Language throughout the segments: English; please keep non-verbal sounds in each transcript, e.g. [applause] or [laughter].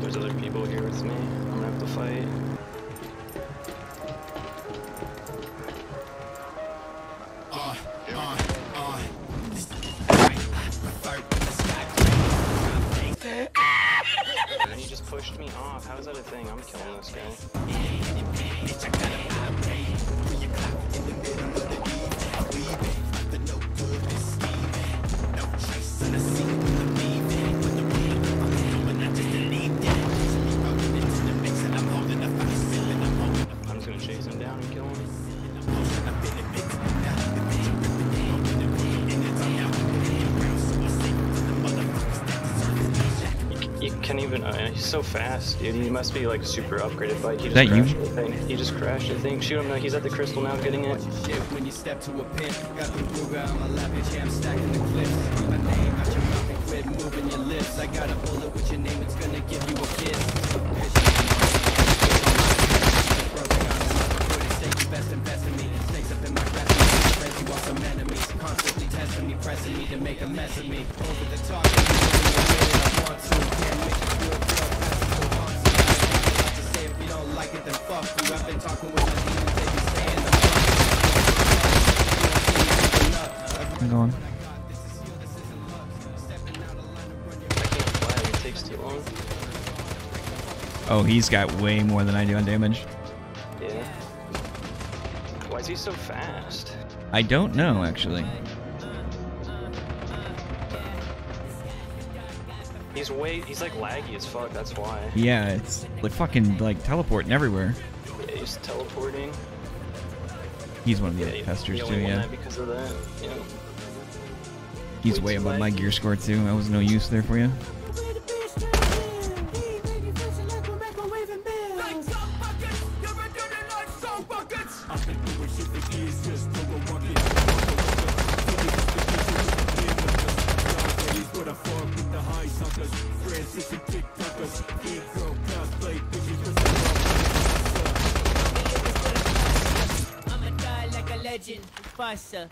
There's other people here with me. I'm gonna have to fight. And he just pushed me off. How is that a thing? I'm killing this guy. So fast, dude. He must be like super upgraded bike. He just that you? crashed. I think. He just crashed. I think. Shoot him. No, he's at the crystal now, getting it. When you step to a pin, got the Ruger on my lap, bitch, yeah, I'm stacking the clips. My name out your mouth and quit moving your lips. I got a bullet with your name, it's gonna give you a kiss. Constantly testing me, pressing me to make a mess of me. Over the top, I'm going. I can't fly. It takes. Oh, he's got way more than I do on damage. Yeah. Why is he so fast? I don't know, actually. He's way. He's like laggy as fuck. That's why. Yeah, it's like fucking like teleporting everywhere. He's teleporting. He's one of the Yeah, other testers too, yeah. because of that. He's way above my gear score too. I was no use there for you. passa.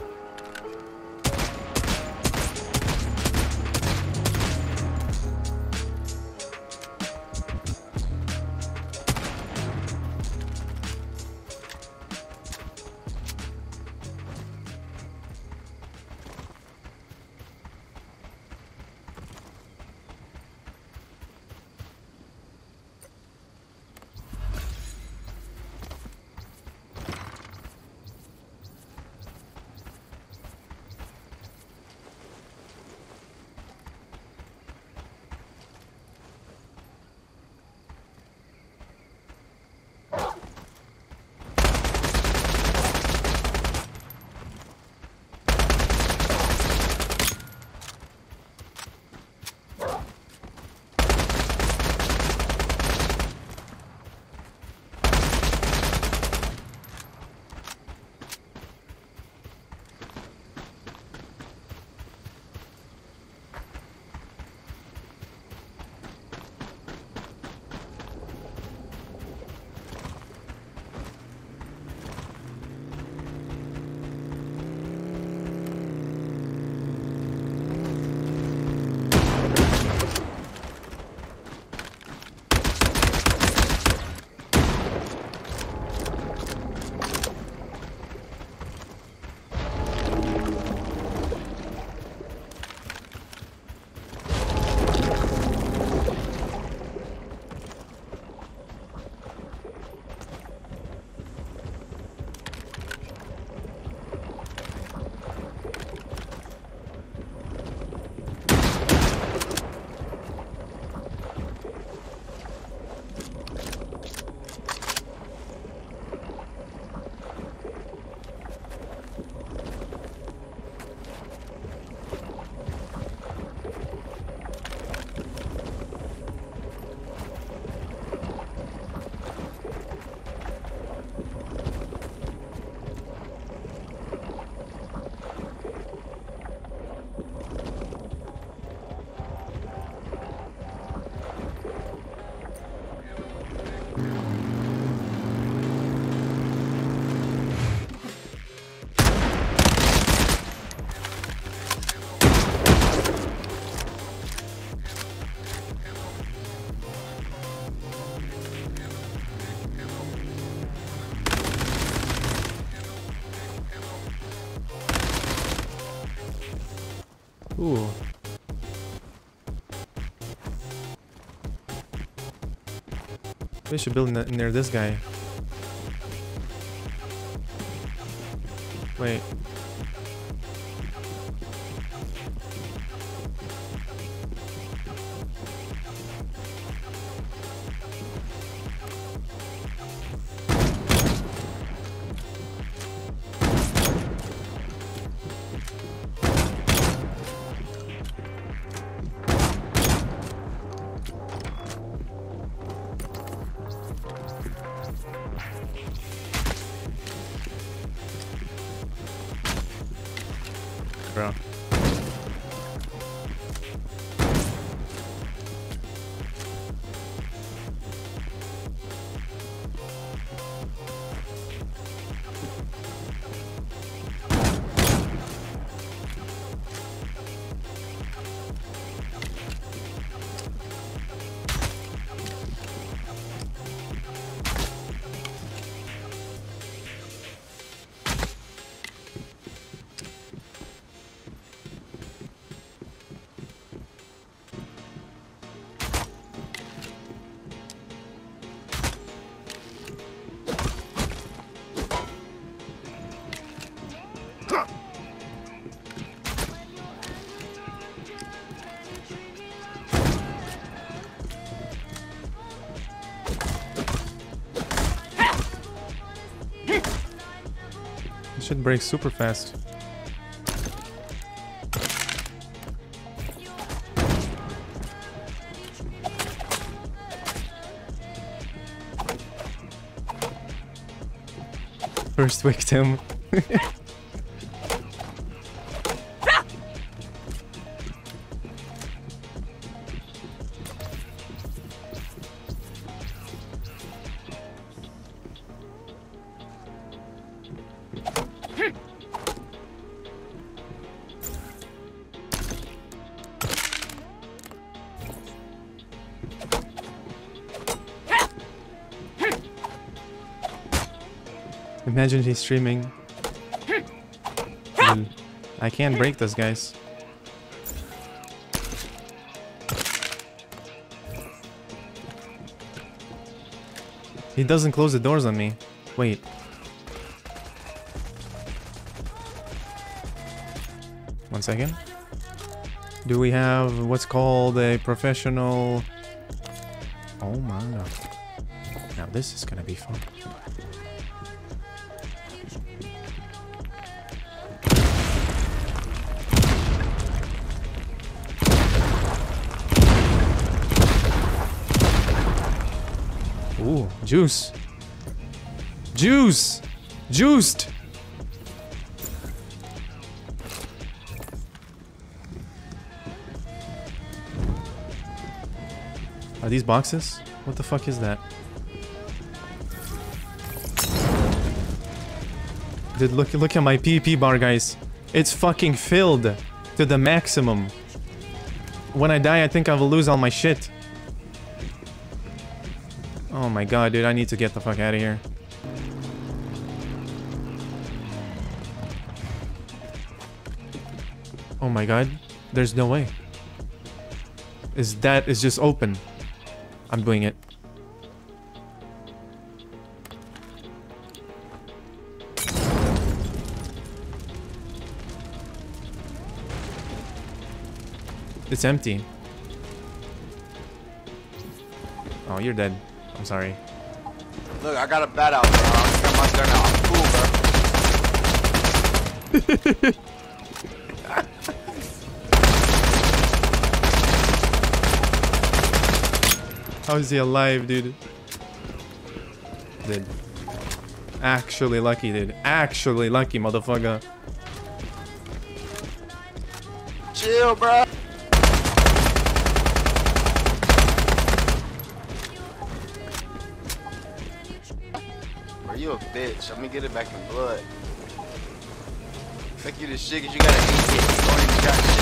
Ooh. We should build near this guy. Wait. Bro. It should break super fast. First victim. [laughs] Imagine he's streaming. Dude, I can't break this, guys. He doesn't close the doors on me. Wait. One second. Do we have what's called a professional... Oh my god. Now this is gonna be fun. Ooh, juice. Juice! Juiced! Are these boxes? What the fuck is that? Dude, look look at my PP bar, guys. It's fucking filled to the maximum. When I die, I think I will lose all my shit. Oh my god, dude, I need to get the fuck out of here. Oh my god, there's no way. Is that is just open? I'm doing it. It's empty. Oh, you're dead. I'm sorry. Look, I got a bat out, bro. I got my gun out. I'm cool, bro. [laughs] How is he alive, dude? Dude. Actually lucky, dude. Actually lucky, motherfucker. Chill, bro. You a bitch. Let me get it back in blood. Think you the shit 'cause you got an 8 hit. You don't even got.